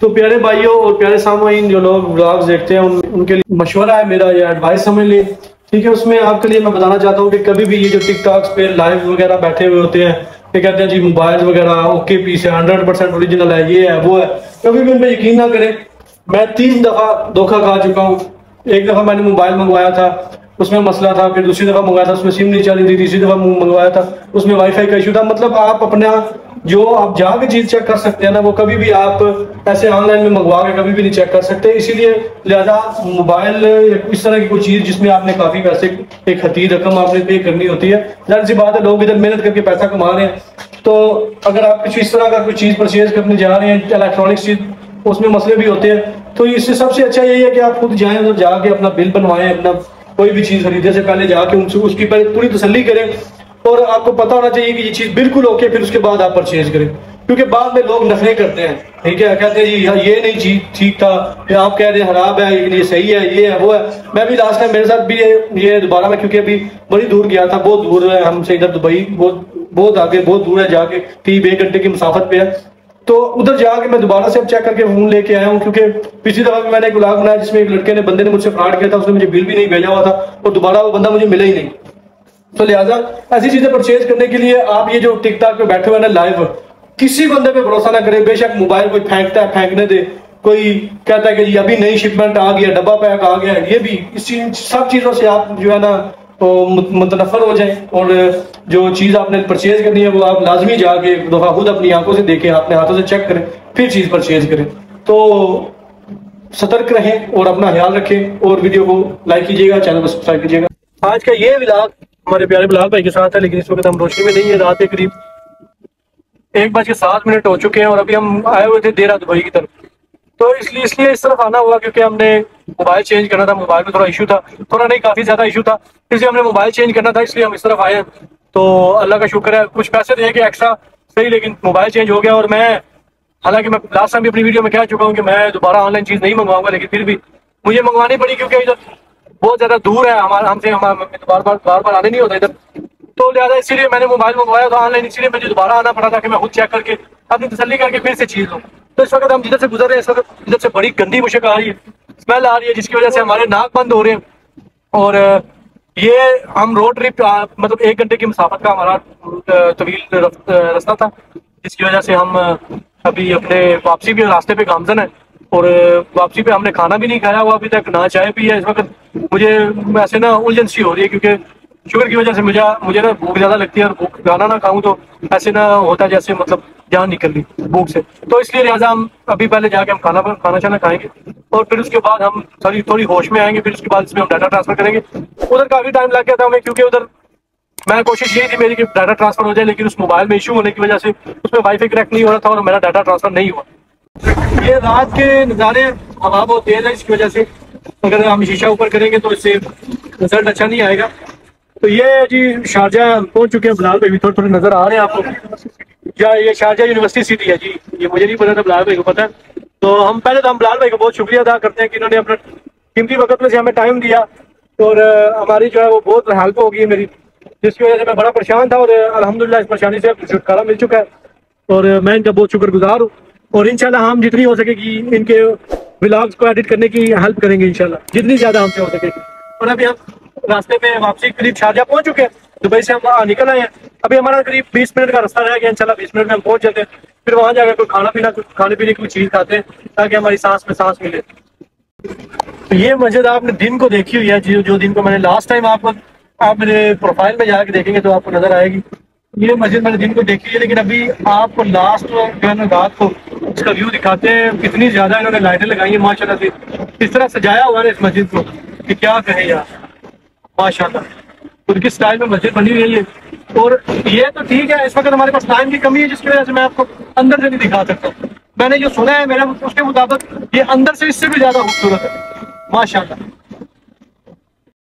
تو پیارے بھائیوں اور پیارے سامعین جو لوگ بلاگز دیکھتے ہیں، ان کے لیے مشورہ ہے، میرا یا ایڈوائس سمجھ لیں۔ ٹھیک ہے، اس میں آپ کے لیے میں بتانا چاہتا ہوں کہ کبھی بھی یہ جو ٹک ٹاکس پہ لائیو وغیرہ بیٹھے ہوئے ہوتے ہیں، کہ کہتے ہیں جی موبائل وغیرہ اوکے پیس ہے ہنڈریڈ پرسینٹ اوریجنل ہے، یہ ہے، وہ ہے۔ کبھی بھی ان پہ یقین نہ کریں۔ میں تین دفعہ دھوکہ کھا چکا ہوں۔ ایک دفعہ میں نے موبائل منگوایا تھا، اس میں مسئلہ تھا، پھر دوسری دفعہ منگوایا تھا، اس میں سم نہیں چلی تھی، تیسری دفعہ منگوایا تھا، اس میں وائی فائی کا ایشو تھا۔ مطلب آپ اپنا جو آپ جا کے چیز چیک کر سکتے ہیں نا، وہ کبھی بھی آپ ایسے آن لائن میں منگوا کے کبھی بھی نہیں چیک کر سکتے۔ اسی لیے لہذا موبائل یا اس طرح کی کوئی چیز جس میں آپ نے کافی پیسے، ایک حتیر رقم آپ نے پے کرنی ہوتی ہے۔ ظاہر سی بات ہے، لوگ ادھر محنت کر کے پیسہ کما رہے ہیں۔ تو اگر آپ کچھ اس طرح کا کوئی چیز پرچیز کرنے جا رہے ہیں الیکٹرانکس چیز، اس میں مسئلے بھی ہوتے ہیں۔ تو اس سے سب سے اچھا یہی ہے کہ آپ خود جائیں ادھر جا کے اپنا بل بنوائیں، اپنا کوئی بھی چیز خریدنے سے پہلے جا کے ان سے، اس کی پہلے پوری تسلی کریں۔ اور آپ کو پتا ہونا چاہیے کہ یہ چیز بالکل اوکے پھر اس کے بعد آپ پرچیز کریں۔ کیونکہ بعد میں لوگ نفرے کرتے ہیں۔ ٹھیک ہے، کہتے ہیں جی یہ نہیں چیز ٹھیک تھا۔ کہ آپ کہہ رہے ہیں خراب ہے، یہ صحیح ہے، یہ ہے، وہ ہے۔ میں بھی لاسٹ ٹائم میرے ساتھ بھی یہ دوبارہ میں، کیونکہ ابھی بڑی دور گیا تھا، بہت دور ہے۔ ہم سے ادھر دبئی، بہت بہت آگے، بہت دور ہے جا کے۔ تین ایک گھنٹے کی مسافت پہ ہے۔ تو ادھر جا کے میں دوبارہ سے اب چیک کر کے فون لے کے آیا ہوں، کیونکہ پچھلی دفعہ بھی میں نے ایک بلاگ بنایا جس میں ایک لڑکے نے بندے نے مجھ سے فراڈ کیا تھا، اس نے مجھے بل بھی نہیں بھیجا ہوا تھا اور دوبارہ وہ بندہ مجھے ملا ہی نہیں۔ تو لہٰذا ایسی چیزیں پرچیز کرنے کے لیے آپ یہ جو ٹک ٹاک پہ بیٹھے ہوئے نا لائیو کسی بندے پہ بھروسہ نہ کرے بے شک موبائل کوئی پھینکتا ہے، پھینکنے دے، کوئی کہتا ہے کہ جی ابھی نئی شپمنٹ آ گیا ڈبا پیک آ گیا یہ بھی اس سب چیزوں سے آپ جو ہے نا متنفر ہو جائیں اور جو چیز آپ نے پرچیز کرنی ہے، وہ آپ لازمی جا کے ایک دفعہ خود اپنی آنکھوں سے دیکھیں، اپنے ہاتھوں سے چیک کریں، پھر چیز پرچیز کریں۔ تو سترک رہیں اور اپنا خیال رکھیں اور ویڈیو کو لائک کیجیے گا چینل کو سبسکرائب کیجیے گا۔ آج کا یہ ولاگ ہمارے پیارے بلال بھائی کے ساتھ ہے لیکن اس وقت ہم روشنی میں نہیں ہے رات کے قریب ایک بج کے سات منٹ ہو چکے ہیں اور ابھی ہم آئے ہوئے تھے دیرہ دبئی کی طرف۔ تو اس لیے اس لیے اس طرف آنا ہوا کیونکہ ہم نے موبائل چینج کرنا تھا، موبائل میں تھوڑا ایشو تھا، تھوڑا نہیں، کافی زیادہ ایشو تھا، اس لیے ہم نے موبائل چینج کرنا تھا، اس لیے ہم اس طرف آئے تو اللہ کا شکر ہے، کچھ پیسے دیں گے ایکسٹرا صحیح، لیکن موبائل چینج ہو گیا اور میں، حالانکہ میں لاسٹ ٹائم بھی اپنی ویڈیو میں کہہ چکا ہوں کہ میں دوبارہ آن لائن چیز نہیں منگواؤں گا، لیکن پھر بھی مجھے منگوانی پڑی کیونکہ ادھر بہت زیادہ دور ہے ہمارا ہم سے بار بار بار بار آنے نہیں ہوتا ادھر۔ تو لہٰذا اسی لیے میں نے موبائل منگوایا تھا آن لائن اسی لیے مجھے دوبارہ آنا پڑا تھا کہ میں خود چیک کر کے اپنی تسلی کر کے پھر سے چیز لوں۔ تو اس وقت ہم جدھر سے گزر رہے ہیں، اس وقت ادھر سے بڑی گندی مشک آ رہی ہے اسمیل آ رہی ہے، جس کی وجہ سے ہمارے ناک بند ہو رہے ہیں۔ اور یہ ہم روڈ ٹرپ مطلب ایک گھنٹے کی مسافت کا ہمارا طویل رستہ تھا، جس کی وجہ سے ہم ابھی اپنے واپسی بھی راستے پہ گامزن ہیں۔ اور واپسی پہ ہم نے کھانا بھی نہیں کھایا ہوا ابھی تک نہ چائے پی ہے، اس وقت مجھے ایسے نا الجھن سی ہو رہی ہے کیونکہ شوگر کی وجہ سے مجھے مجھے نا بھوک زیادہ لگتی ہے اور بھوک گانا نہ کھاؤں تو ایسے نہ ہوتا جیسے مطلب جان نکل لی بھوک سے۔ تو اس لیے لہٰذا ہم ابھی پہلے جا کے ہم کھانا کھانا چانا کھائیں گے اور پھر اس کے بعد ہم ساری، تھوڑی ہوش میں آئیں گے، پھر اس کے بعد اس میں ہم ڈاٹا ٹرانسفر کریں گے۔ ادھر کافی ٹائم لگ گیا تھا ہمیں کیونکہ ادھر میں کوشش یہی تھی میری کہ ڈاٹا ٹرانسفر ہو جائے، لیکن اس موبائل میں ایشو ہونے کی وجہ سے اس میں وائی فائی کریکٹ نہیں ہو رہا تھا اور میرا ڈاٹا ٹرانسفر نہیں ہوا۔ یہ رات کے نظارے ہوا بہت تیز ہے، اس کی وجہ سے اگر ہم شیشہ اوپر کریں گے تو اس سے رزلٹ اچھا نہیں آئے گا۔ تو یہ جی شارجہ پہنچ چکے ہیں بلال بھائی تھوڑے تھوڑے نظر آ رہے ہیں آپ کو۔ کیا یہ شارجہ یونیورسٹی سٹی ہے جی یہ مجھے نہیں پتا تھا، بلال بھائی کو پتا ہے۔ تو ہم پہلے تو ہم بلال بھائی کو بہت شکریہ ادا کرتے ہیں کہ انہوں نے اپنا قیمتی وقت میں سے ہمیں ٹائم دیا۔ اور ہماری جو ہے وہ بہت ہیلپ ہوگی میری، جس کی وجہ سے میں بڑا پریشان تھا اور الحمدللہ اس پریشانی سے چھٹکارا مل چکا ہے۔ اور میں ان کا بہت شکر گزار ہوں۔ اور انشاءاللہ ہم جتنی ہو سکے گی ان کے ولاگس کو ایڈٹ کرنے کی ہیلپ کریں گے انشاءاللہ۔ جتنی زیادہ ہم سے ہو سکے گی۔ اور ابھی ہم راستے میں واپسی قریب شارجہ پہنچ چکے ہیں۔ دبئی سے ہم نکل آئے ہیں۔ ابھی ہمارا قریب بیس منٹ کا رستہ رہ گیا، انشاءاللہ بیس منٹ میں ہم پہنچ جاتے ہیں۔ پھر وہاں جا کر کوئی کھانا پینا کچھ کھانے پینے کی چیز کھاتے ہیں تاکہ ہماری سانس میں سانس ملے۔ یہ مسجد آپ نے دن کو دیکھی ہوئی ہے۔ جو دن کو میں نے لاسٹ ٹائم آپ آپ میرے پروفائل میں جا کے دیکھیں گے تو آپ کو نظر آئے گی۔ یہ مسجد میں نے دن کو دیکھی ہے، لیکن ابھی آپ کو لاسٹ جو ہے نا رات کو اس کا ویو دکھاتے ہیں، کتنی زیادہ انہوں نے لائٹیں لگائی ہیں ماشاء اللہ سے۔ اس طرح سجایا ہوا ہے اس مسجد کو کہ کیا کہیں یار؟ ماشاء اللہ ترکی سٹائل میں مسجد بنی ہوئی ہے یہ۔ اور یہ تو ٹھیک ہے، اس وقت ہمارے پاس ٹائم کی کمی ہے، جس کی وجہ سے میں آپ کو اندر سے نہیں دکھا سکتا میں نے جو سنا ہے میرا اس کے مطابق یہ اندر سے اس سے بھی زیادہ خوبصورت ہے۔ ماشاء اللہ